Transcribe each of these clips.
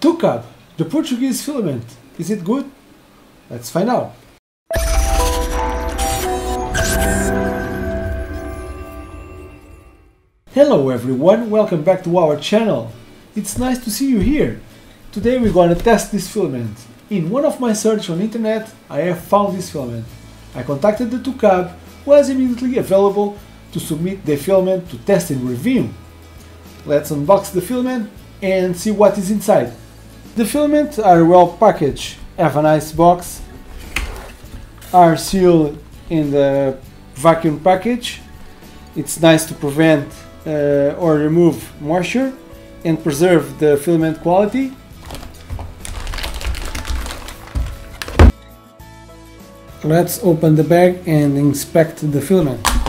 Tucab, the Portuguese filament. Is it good? Let's find out. Hello everyone, welcome back to our channel. It's nice to see you here. Today we're gonna test this filament. In one of my search on internet, I have found this filament. I contacted the Tucab, was immediately available to submit the filament to test and review. Let's unbox the filament and see what is inside. The filaments are well packaged, have a nice box, are sealed in the vacuum package. It's nice to prevent uh, or remove moisture and preserve the filament quality. Let's open the bag and inspect the filament.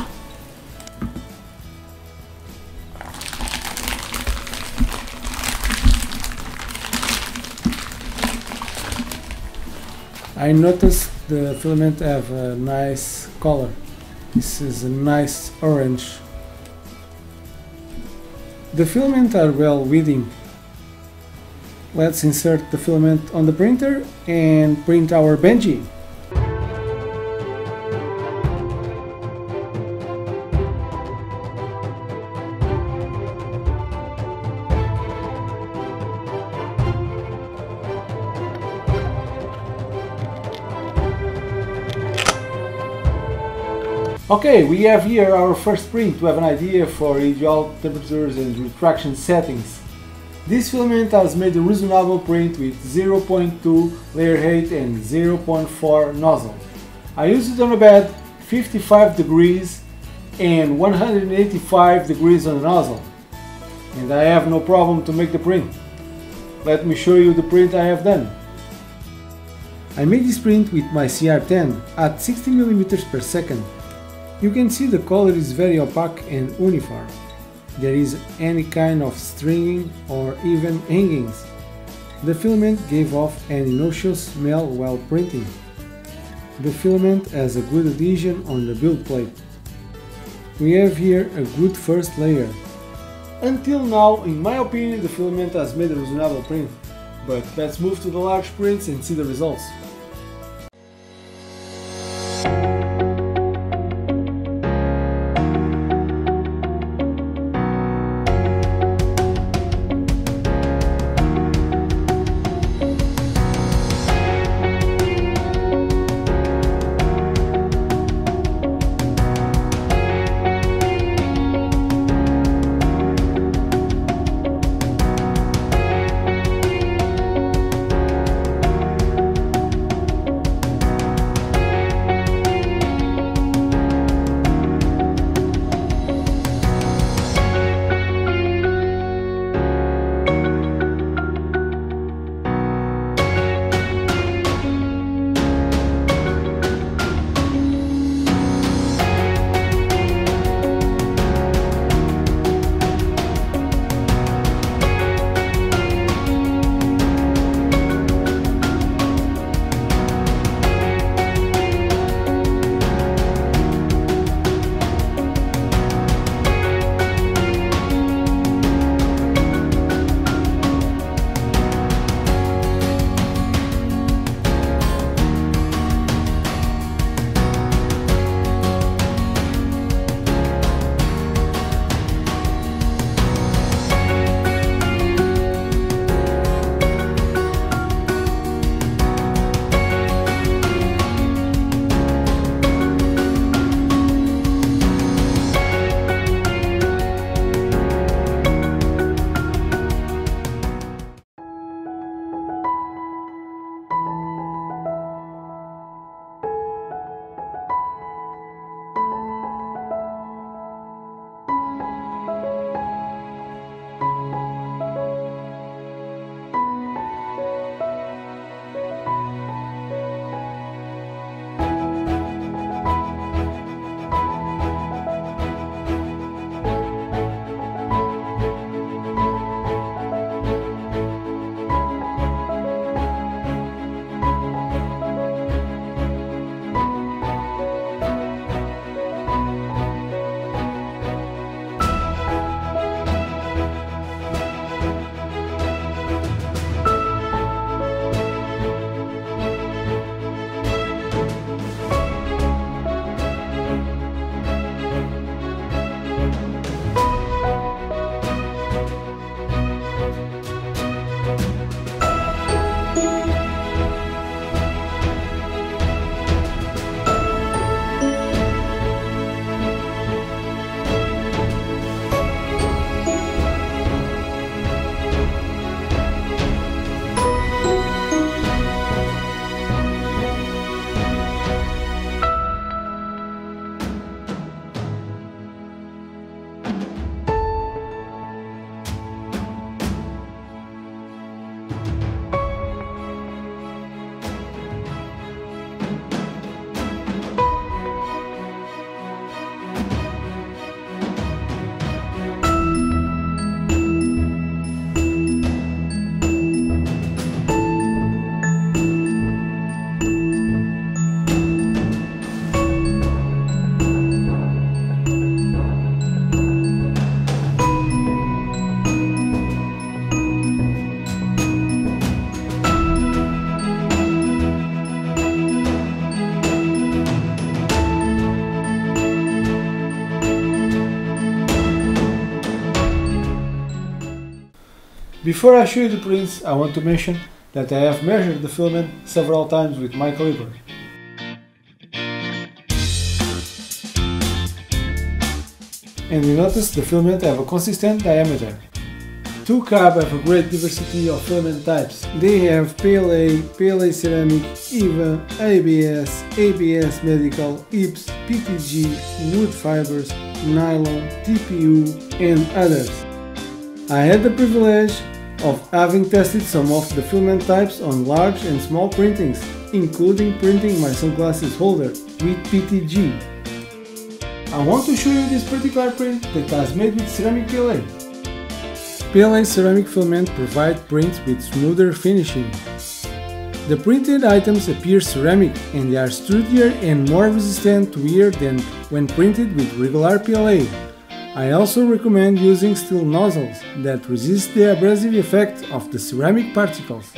I noticed the filament have a nice color. This is a nice orange. The filament are well weeding. Let's insert the filament on the printer and print our Benchy. Okay, we have here our first print to have an idea for ideal temperatures and retraction settings. This filament has made a reasonable print with 0.2 layer height and 0.4 nozzle. I used it on a bed 55 degrees and 185 degrees on the nozzle. And I have no problem to make the print. Let me show you the print I have done. I made this print with my CR10 at 60 mm per second you can see the color is very opaque and uniform. There is any kind of stringing or even hangings. The filament gave off an innocuous smell while printing. The filament has a good adhesion on the build plate. We have here a good first layer. Until now, in my opinion, the filament has made a reasonable print. But let's move to the large prints and see the results. Before I show you the prints, I want to mention that I have measured the filament several times with my caliper. And you notice the filament have a consistent diameter. Tucab have a great diversity of filament types. They have PLA, PLA ceramic, EVA, ABS, ABS medical, EIPS, PETG, wood fibers, nylon, TPU and others. I had the privilege of having tested some of the filament types on large and small printings, including printing my sunglasses holder with PETG. I want to show you this particular print that I made with ceramic PLA. PLA ceramic filament provide prints with smoother finishing. The printed items appear ceramic and they are sturdier and more resistant to wear than when printed with regular PLA. I also recommend using steel nozzles that resist the abrasive effect of the ceramic particles.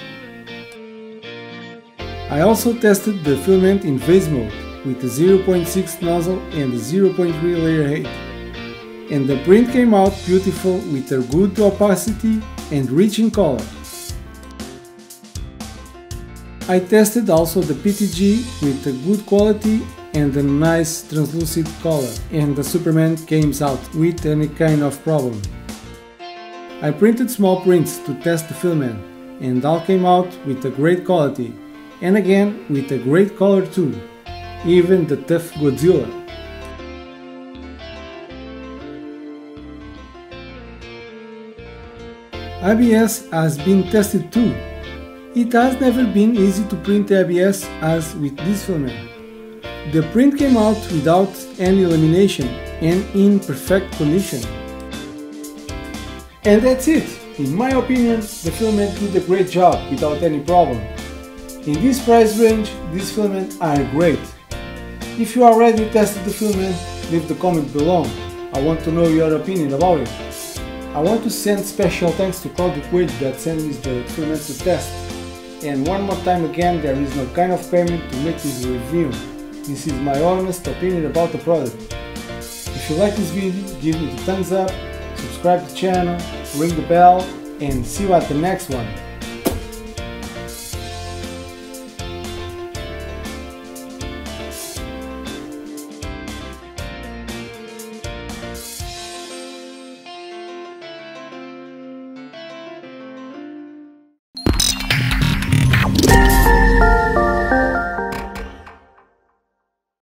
I also tested the filament in vase mode with a 0.6 nozzle and a 0.3 layer height. And the print came out beautiful with a good opacity and rich in color. I tested also the PETG with a good quality and a nice translucent color and the Superman came out with any kind of problem. I printed small prints to test the filament and all came out with a great quality and again with a great color too, even the tough Godzilla. ABS has been tested too. It has never been easy to print ABS as with this filament. The print came out without any lamination and in perfect condition. And that's it! In my opinion, the filament did a great job without any problem. In this price range, these filaments are great. If you already tested the filament, leave the comment below. I want to know your opinion about it. I want to send special thanks to Claudio Coelho that sent me the filament to test. And one more time again, there is no kind of payment to make this review. This is my honest opinion about the product. If you like this video, give it a thumbs up, subscribe to the channel, ring the bell, and see you at the next one.